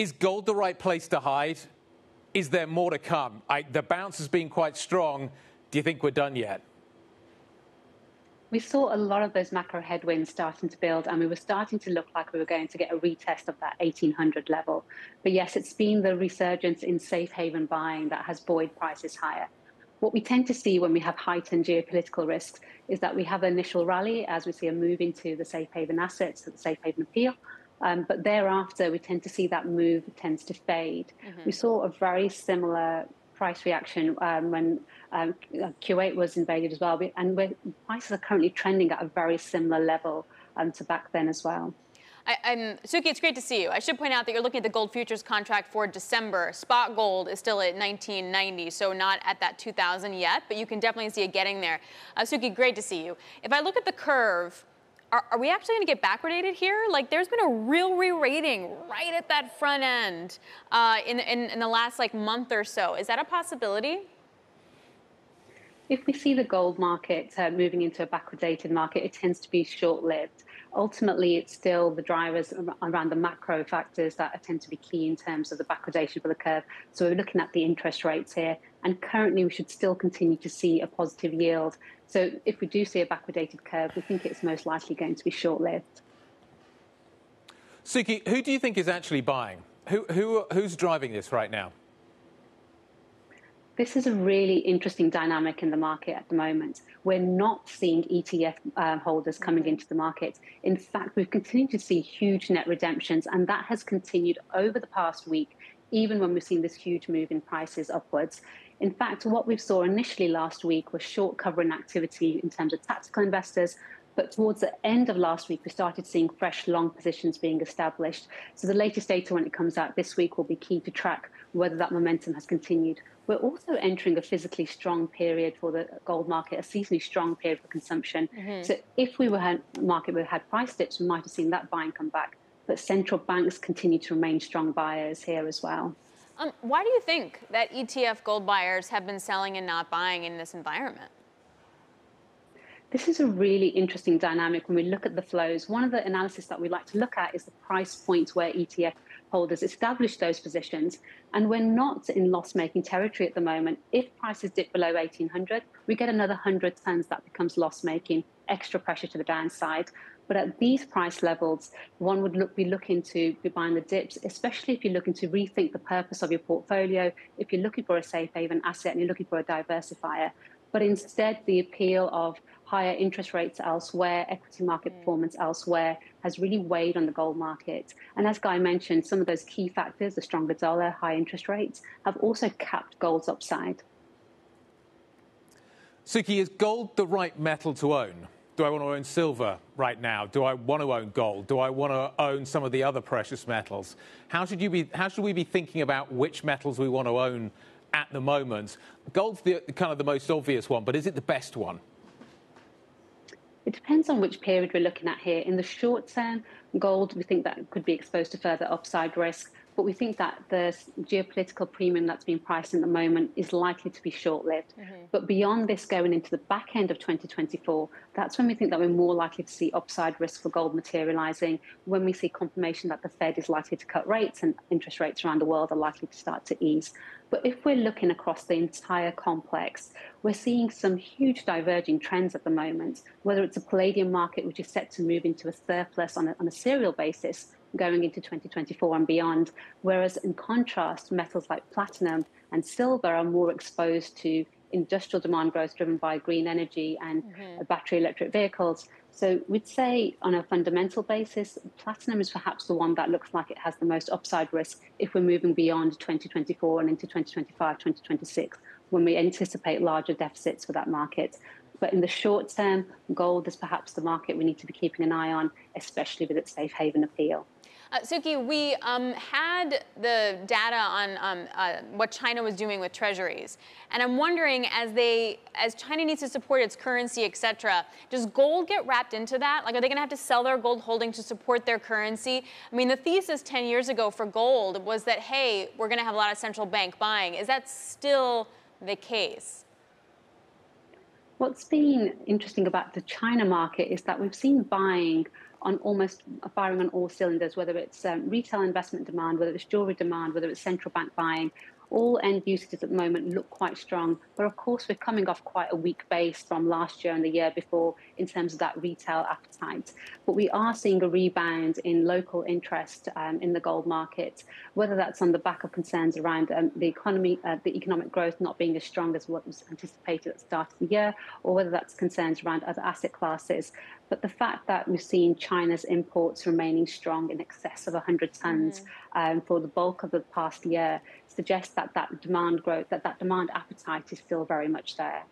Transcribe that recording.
Is gold the right place to hide? Is there more to come? I, the bounce has been quite strong. Do you think we're done yet? we saw a lot of those macro headwinds starting to build, and we were starting to look like we were going to get a retest of that 1800 level. But yes, it's been the resurgence in safe haven buying that has buoyed prices higher. What we tend to see when we have heightened geopolitical risks is that we have an initial rally as we see a move into the safe haven assets, the safe haven appeal. Um, but thereafter, we tend to see that move tends to fade. Mm-hmm. We saw a very similar price reaction um, when um, Kuwait was invaded as well, and prices are currently trending at a very similar level um, to back then as well. I, am Suki, it's great to see you. I should point out that you're looking at the gold futures contract for December. Spot gold is still at 1990, so not at that 2000 yet, but you can definitely see it getting there. Uh, Suki, great to see you. If I look at the curve, are, are we actually going to get backwardated here? Like, there's been a real re-rating right at that front end uh, in, in, in the last like month or so. Is that a possibility? If we see the gold market uh, moving into a backwardated market, it tends to be short lived. Ultimately, it's still the drivers around the macro factors that tend to be key in terms of the backwardation for the curve. So we're looking at the interest rates here, and currently we should still continue to see a positive yield. So if we do see a backwardated curve, we think it's most likely going to be short lived. Suki, who do you think is actually buying? Who, who, who's driving this right now? This is a really interesting dynamic in the market at the moment. We're not seeing ETF uh, holders coming into the market. In fact, we've continued to see huge net redemptions, and that has continued over the past week, even when we've seen this huge move in prices upwards. In fact, what we saw initially last week was short covering activity in terms of tactical investors, but towards the end of last week, we started seeing fresh long positions being established. So the latest data when it comes out this week will be key to track whether that momentum has continued. We're also entering a physically strong period for the gold market, a seasonally strong period for consumption. Mm-hmm. So if we were had market we had price dips, we might have seen that buying come back. But central banks continue to remain strong buyers here as well. Um, why do you think that ETF gold buyers have been selling and not buying in this environment? This is a really interesting dynamic when we look at the flows. One of the analysis that we like to look at is the price points where ETF holders establish those positions. And we're not in loss making territory at the moment. If prices dip below 1800, we get another 100 tons that becomes loss making, extra pressure to the downside. But at these price levels, one would look, be looking to be buying the dips, especially if you're looking to rethink the purpose of your portfolio, if you're looking for a safe haven asset and you're looking for a diversifier. But instead, the appeal of higher interest rates elsewhere, equity market mm. performance elsewhere, has really weighed on the gold market. And as Guy mentioned, some of those key factors, the stronger dollar, high interest rates, have also capped gold's upside. Suki, is gold the right metal to own? Do I want to own silver right now? Do I want to own gold? Do I want to own some of the other precious metals? How should, you be, how should we be thinking about which metals we want to own at the moment? Gold's the, kind of the most obvious one, but is it the best one? It depends on which period we're looking at here. In the short term, gold, we think that could be exposed to further upside risk, but we think that the geopolitical premium that's being priced in the moment is likely to be short lived. Mm-hmm. But beyond this, going into the back end of 2024, that's when we think that we're more likely to see upside risk for gold materializing, when we see confirmation that the Fed is likely to cut rates and interest rates around the world are likely to start to ease. But if we're looking across the entire complex, we're seeing some huge diverging trends at the moment, whether it's a palladium market, which is set to move into a surplus on a, on a serial basis going into 2024 and beyond. Whereas in contrast, metals like platinum and silver are more exposed to industrial demand growth driven by green energy and mm-hmm. battery electric vehicles. So we'd say on a fundamental basis, platinum is perhaps the one that looks like it has the most upside risk if we're moving beyond 2024 and into 2025, 2026, when we anticipate larger deficits for that market. But in the short term, gold is perhaps the market we need to be keeping an eye on, especially with its safe haven appeal. Uh, Suki, we um, had the data on um, uh, what China was doing with treasuries, and I'm wondering, as they, as China needs to support its currency, et cetera, does gold get wrapped into that? Like, are they going to have to sell their gold holding to support their currency? I mean, the thesis 10 years ago for gold was that, hey, we're going to have a lot of central bank buying. Is that still the case? What's been interesting about the China market is that we've seen buying on almost firing on all cylinders, whether it's um, retail investment demand, whether it's jewelry demand, whether it's central bank buying all end uses at the moment look quite strong. But of course, we're coming off quite a weak base from last year and the year before in terms of that retail appetite. But we are seeing a rebound in local interest um, in the gold market, whether that's on the back of concerns around um, the economy, uh, the economic growth not being as strong as what was anticipated at the start of the year, or whether that's concerns around other asset classes. But the fact that we've seen China's imports remaining strong in excess of 100 tons mm. um, for the bulk of the past year suggests that that demand growth, that that demand appetite is still very much there.